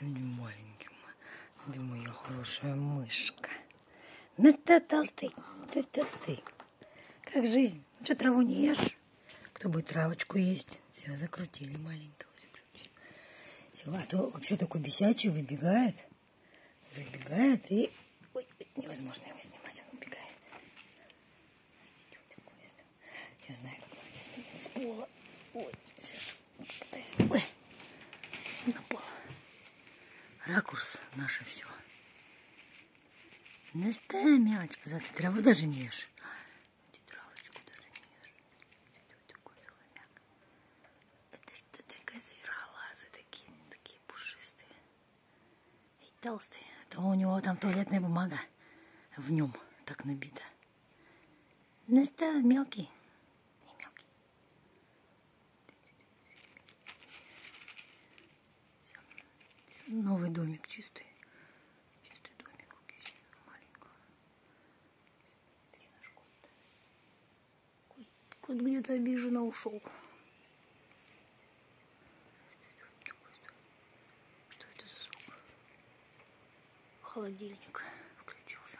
Маленький мой. Ты моя хорошая мышка. Ну ты толстый, ты толстый. Как жизнь? Ну что, траву не ешь? Кто будет травочку есть? Все, закрутили маленького. Закрутили. Все, а то вообще такой бесячий выбегает. Выбегает и... Ой, невозможно его снимать, он убегает. Я знаю, как он с пола. Ой, сейчас пытаюсь. Ой, на пол. Ракурс наше все. Настая мелочка, за ты траву даже не ешь. Ты. Это такой соломяк. Это что такое за верхолазы такие, такие пушистые. И толстые. А то у него там туалетная бумага в нем так набита. Настая мелкий. Новый домик чистый. Чистый где-то обиженно ушел. Что это за звук? Холодильник включился.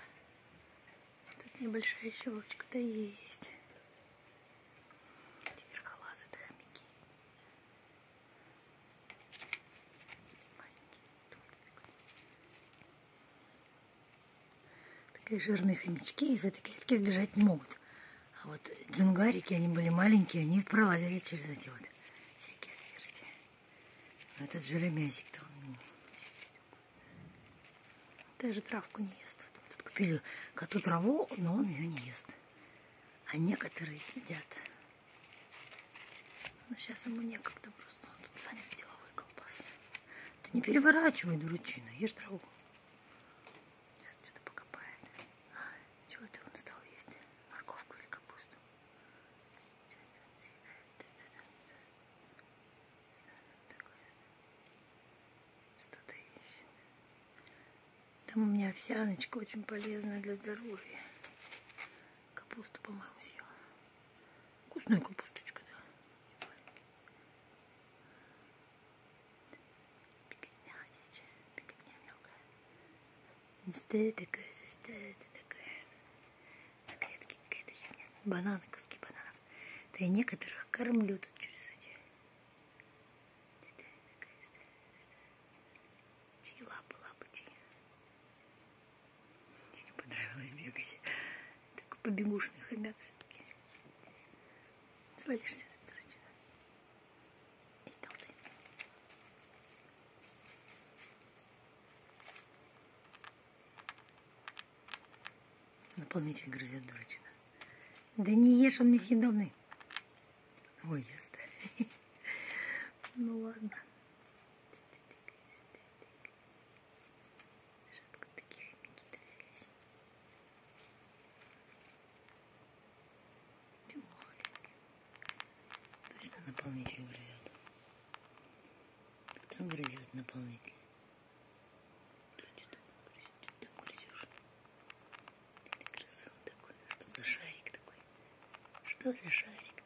Тут небольшая щелочка-то есть. Эти верхолазы, это хомяки. Такие жирные хомячки из этой клетки сбежать не могут. А вот джунгарики, они были маленькие, они пролазили через эти вот всякие отверстия. Но этот жиромязик-то он даже травку не ест. Вот тут купили коту траву, но он ее не ест. А некоторые едят. Но сейчас ему некогда просто. Он тут занят деловой колбас. Ты не переворачивай, дурачина, ешь траву. Там у меня овсяночка очень полезная для здоровья. Капусту, по-моему, съела. Вкусная капусточка, да. Пикотня ходячая, пикотня мелкая. Стая такая, стая такая. На клетке какая-то фигня. Бананы, куски бананов. Да я некоторых кормлю тут понравилось бегать. Такой побегушный хомяк все-таки. Свалишься. Наполнитель грызет дурачина. Да не ешь, он несъедобный. Ой, ест. Ну ладно. Наполнитель грызет. Там грызет наполнитель. Что за шарик такой? Что за шарик?